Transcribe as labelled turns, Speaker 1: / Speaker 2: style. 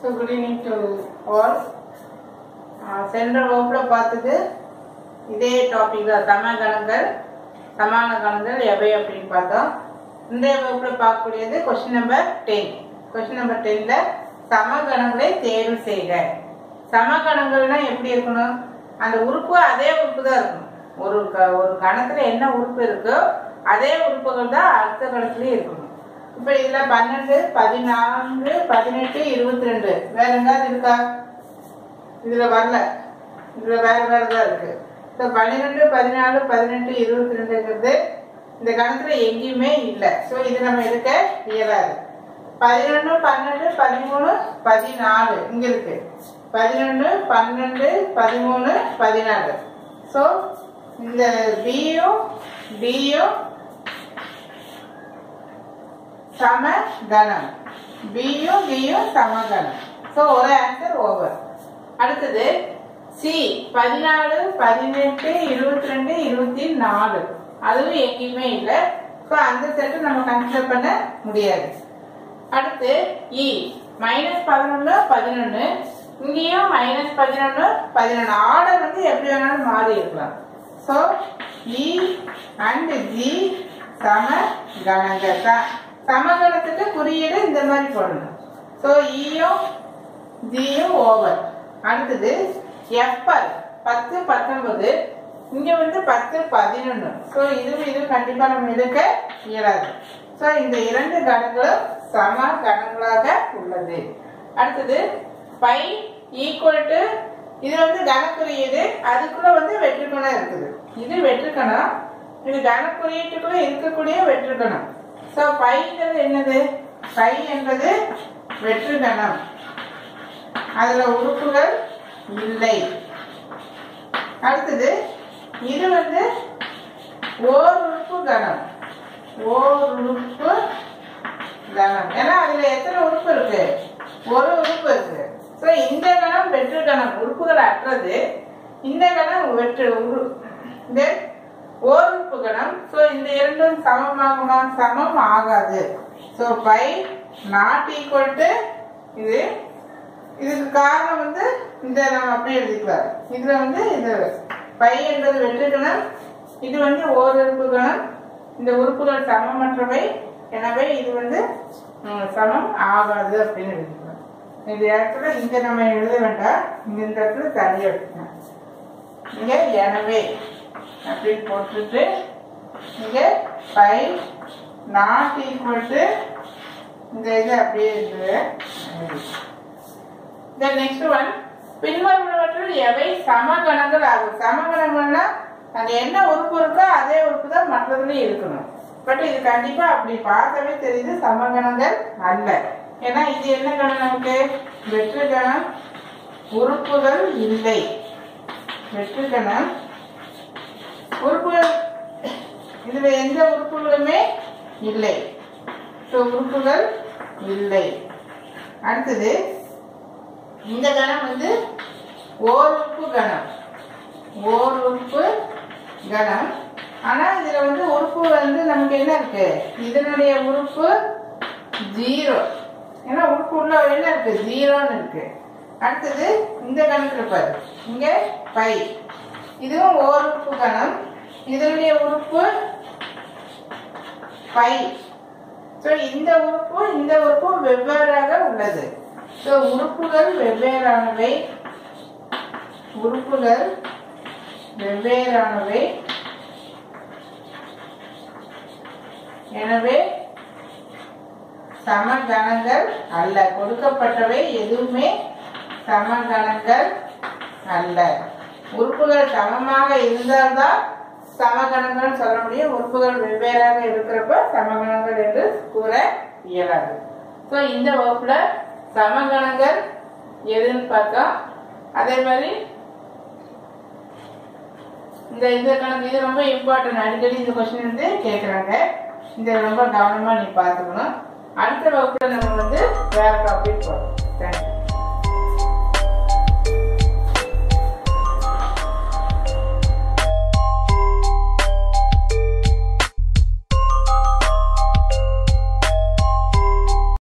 Speaker 1: So good evening to all சென்ற வகுப்பில் பார்த்தது இதே டாபிக் தான். சமகணங்கள் சமான கணங்கள் எவை அப்படின்னு பார்த்தோம். இந்த வகுப்பில் பார்க்கக்கூடியது question number ten question number டென்னில் சமகணங்களை தேர்வு செய்க. சமகணங்கள்னா எப்படி இருக்கணும்? அந்த உறுப்பு அதே உறுப்பு தான் இருக்கணும் ஒரு க ஒரு கணத்துல என்ன உறுப்பு இருக்கோ அதே உறுப்புகள் தான் அடுத்த கணத்துலயும் இருக்கணும். இப்ப இதுல பன்னெண்டு பதினான்கு பதினெட்டு இருபத்தி ரெண்டு வேற எங்காவது இருக்கா? இதுல வரல. இதுல வேற வேற தான் இருக்கு. இப்போ பன்னிரெண்டு பதினாலு பதினெட்டு இருபத்தி ரெண்டுங்கிறது இந்த கணத்துல எங்கேயுமே இல்லை. ஸோ இது நம்ம எடுக்க இயலாது. பதினொன்று பன்னெண்டு பதிமூணு பதினாலு. இங்க இருக்கு. பதினொன்று பன்னெண்டு பதிமூணு பதினாலு. ஸோ இந்த பியும் டியும் சம கணம் பியும் டியும் சம ஸோ ஒரு ஆன்சர் ஓவர் அடுத்தது சி பதினாலு பதினெட்டு இருபத்தி ரெண்டு இருபத்தி நாலு. அதுவும் எங்கேயுமே இல்லை. ஸோ அந்த செட்டு நம்ம கன்சிடர் பண்ண முடியாது. அடுத்து e, இ மைனஸ் பதினொன்று பதினொன்று இங்கேயும் மைனஸ் பதினொன்று பதினொன்று ஆர்டர் வந்து எப்படி வேணாலும் மாறி இருக்கலாம். ஸோ இ அண்ட் ஜி சம கணங்கள் தான். சமகணத்துக்கு குறியீடு இந்த மாதிரி போடணும். ஸோ இயும் e ஜியும் ஓவர் அடுத்தது எஃப்எல் பத்து பத்தொன்பது இங்க வந்து பத்து பதினொன்று ஸோ இதுவும் இது கண்டிப்பா நம்ம எடுக்க இயலாது. ஸோ இந்த இரண்டு கணங்களும் சம கணங்களாக உள்ளது. அடுத்தது பை ஈக்குவல் டு இது வந்து கணக்குறியீடு அதுக்குள்ள வந்து வெற்றுக்கணம் இருக்குது. இது வெற்றுக்கணம் இது கணக்குறியீட்டுக்குள்ள இருக்கக்கூடிய வெற்றுக்கணம் ஸோ பைங்கிறது என்னது? பை என்பது வெற்றுக்கணம் அதுல உறுப்புகள் இல்லை. அடுத்தது இது வந்து ஓர் உறுப்பு கணம் ஓர் உறுப்பு கணம் ஏன்னா அதுல எத்தனை உறுப்பு இருக்கு? ஒரு உறுப்பு இருக்கு. ஸோ இந்த கணம் வெற்று கணம் உறுப்புகள் அற்றது. இந்த கணம் வெற்று உரு தென் ஓர் கணம் ஸோ இந்த இரண்டும் சமமாகுமா? சமம் ஆகாது. So phi not equal to இது இதுக்கு காரணம் வந்து இந்த நம்ம அப்படியே எழுதிக்கலாம் இதுல வந்து இது பை என்பது வெற்றுக்கணம் இது வந்து ஓரறுப்பு கணம் இந்த உறுப்புகள் சமமற்றவை. எனவே இது வந்து சமம் ஆகாது அப்படின்னு எழுதிக்கலாம் இந்த இடத்துல இங்க நம்ம எழுத வேண்டாம். இந்த இடத்துல தனியாக எடுத்துக்கலாம் இங்க எனவே. அப்படின்னு போட்டுட்டு இங்கே பை நாட் ஈக்குவல் டு இந்த இது அப்படியே இருக்குது The ஒன் one பின்வருவனவற்றில் எவை சமகணங்கள் ஆகும்? சமகணங்கள்னா அது என்ன உறுப்பு இருக்கோ அதே உறுப்பு தான் மற்றதுலேயும் இருக்கணும். பட் இது கண்டிப்பாக அப்படி பார்க்கவே தெரியுது சமகணங்கள் அல்ல. ஏன்னா இது என்ன கணம் நமக்கு? வெற்று கணம் உறுப்புகள் இல்லை. வெற்று கணம் உறுப்புகள் இதுல எந்த உறுப்புகளுமே இல்லை. ஸோ உறுப்புகள் இல்லை. அடுத்தது இந்த கணம் வந்து ஓர் உறுப்பு கணம். ஓர் உறுப்பு கணம். ஆனா இதுல வந்து உறுப்பு வந்து நமக்கு என்ன இருக்கு? இதனுடைய உறுப்பு ஜீரோ. ஏன்னா உறுப்பு உள்ள என்ன இருக்கு? ஜீரோன்னு இருக்கு. அடுத்தது இந்த கணத்துல பாரு. இங்க பை. இதுவும் ஓர் உறுப்பு கணம். இதனுடைய உறுப்பு பை. ஸோ இந்த உறுப்பு இந்த உறுப்பு வெவ்வேறாக உள்ளது. ஸோ உறுப்புகள் வெவ்வேறானவை. உறுப்புகள் வெவ்வேறானவை. எனவே சமகணங்கள் அல்ல. கொடுக்கப்பட்டவை எதுவுமே சமகணங்கள் அல்ல. உறுப்புகள் சமமாக இருந்தால்தான் சமகணங்கள் சொல்ல முடியும். உறுப்புகள் வெவ்வேறாக இருக்கிறப்ப சமகணங்கள் என்று கூற இயலாது. ஸோ இந்த வகுப்புல சமகணங்கள் எதுன்னு பார்த்தோம் அதே மாதிரி இந்த இந்த கணக்கு இது ரொம்ப இம்பார்ட்டன்ட் அடிக்கடி இந்த கொஸ்டின் வந்து கேட்குறாங்க இந்த ரொம்ப கவனமாக நீ பார்த்துக்கணும். அடுத்த வகுப்புல நம்ம வந்து வேற டாபிக் போகிறோம் தேங்க்யூ